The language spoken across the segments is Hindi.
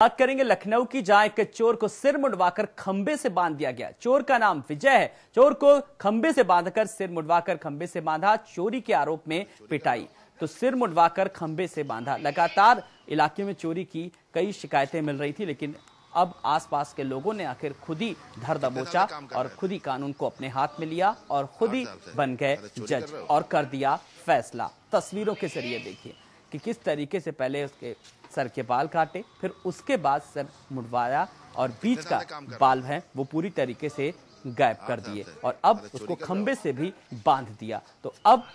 बात करेंगे लखनऊ की जहाँ एक चोर को सिर मुड़वाकर खंबे से बाँध दिया गया। चोर का नाम विजय है। चोर को खंबे से बांधकर सिर मुड़वाकर खंबे से बांधा चोरी के आरोप में पिटाई। तो सिर मुड़वाकर खंबे से बांधा। लगातार इलाके में चोरी की कई शिकायतें मिल रही थी लेकिन अब आसपास के लोगों ने आखिर खुद ही धर दबोचा और खुद ही कानून को अपने हाथ में लिया और खुद ही बन गए जज और कर दिया फैसला। तस्वीरों के ज़रिए देखिए। कि किस तरीके से पहले उसके सर के बाल काटे फिर उसके बाद सर मुड़वाया और बीच का बाल है वो पूरी तरीके से गायब कर दिए और अब उसको खंबे से भी बाँध दिया। तो अब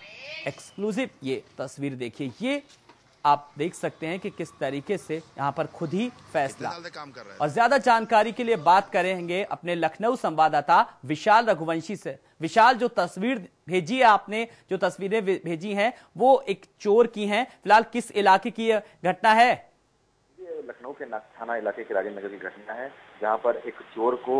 एक्सक्लूसिव ये तस्वीर देखिए ये आप देख सकते हैं कि किस तरीके से यहाँ पर खुद ही फैसला। काम कर रहे हैं? और ज़्यादा जानकारी के लिए बात करेंगे अपने लखनऊ संवाददाता विशाल रघुवंशी से। विशाल जो तस्वीर भेजी है आपने जो तस्वीरें भेजी हैं वो एक चोर की हैं। फ़िलहाल किस इलाके की घटना है? लखनऊ के थाना इलाके के राजेंद्र नगर की घटना है। जहाँ पर एक चोर को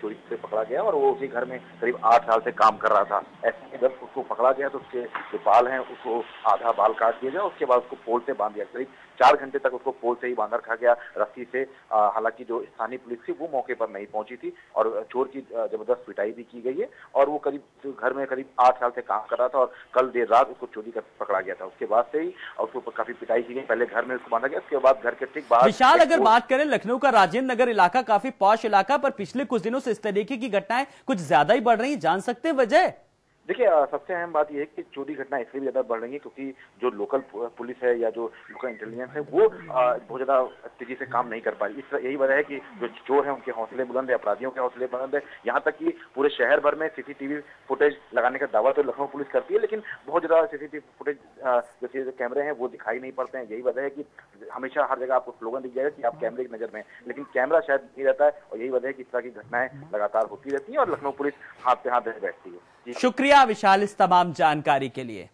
चोरी से पकड़ा गया और वो उसी घर में करीब आठ साल से काम कर रहा था। ऐसे जब उसको पकड़ा गया तो उसके जो बाल हैं उसको आधा बाल काट दिया गया उसके बाद उसको पोल से बाँध दिया करीब चार घंटे तक उसको पोल से ही बाँध रखा गया रस्सी से हालाँकि जो स्थानीय पुलिस थी वो मौके पर नहीं पहुँची थी और चोर की ज़बरदस्त पिटाई भी की गई है और वो करीब घर में करीब आठ साल से काम कर रहा था और कल देर रात उसको चोरी कर पकड़ा गया था। उसके बाद से ही उसको काफ़ी पिटाई की गई। पहले घर में उसको बांधा गया उसके बाद घर के ठीक बाहर विशाल अगर बात करें लखनऊ का राजेंद्र नगर इलाका काफ़ी पौश इलाका, पर पिछले कुछ दिनों से इस तरीके की घटनाएँ कुछ ज़्यादा ही बढ़ रही जान सकते हैं वजह देखिए सबसे अहम बात यह है कि चोरी घटना इसलिए भी ज़्यादा बढ़ रही है क्योंकि जो लोकल पुलिस है या जो लोकल इंटेलिजेंस है, वो बहुत ज़्यादा तेज़ी से काम नहीं कर पाई इस यही वजह है कि जो चोर है, उनके हौसले बुलंद है, अपराधियों के हौसले बुलंद है। यहाँ तक कि पूरे शहर भर में सीसीटीवी फुटेज लगाने का दावा तो लखनऊ पुलिस करती है, लेकिन बहुत ज़्यादा सीसीटीवी फुटेज जो कैमरे हैं, वो दिखाई नहीं पड़ते हैं। यही वजह है कि हमेशा हर जगह आपको स्लोगन दिख जाएगा कि आप कैमरे की नज़र में लेकिन कैमरा शायद नहीं रहता है, और यही वजह है कि इस तरह की घटनाएँ लगातार होती रहती है, और लखनऊ पुलिस हाथ पे हाथ बैठती है। शुक्रिया। विशाल इस तमाम जानकारी के लिए।